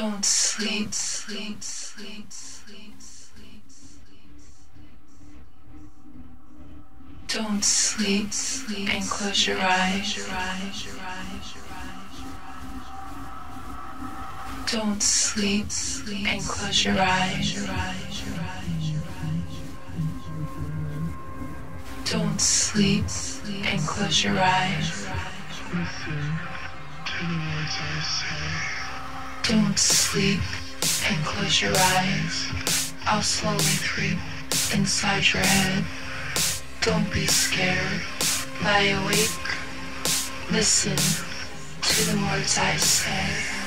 Don't sleep, sleep, sleep, sleep, sleep, sleep. Don't sleep, sleep, and close your eyes, your eyes, your eyes, your eyes. Don't sleep, sleep, and close your eyes, your eyes, your eyes, your eyes. Don't sleep, sleep, and close your eyes. Listen to the words I say. Don't sleep and close your eyes. I'll slowly creep inside your head. Don't be scared. Lie awake. Listen to the words I say.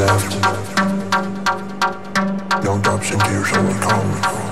left. No drops in tears, I will come.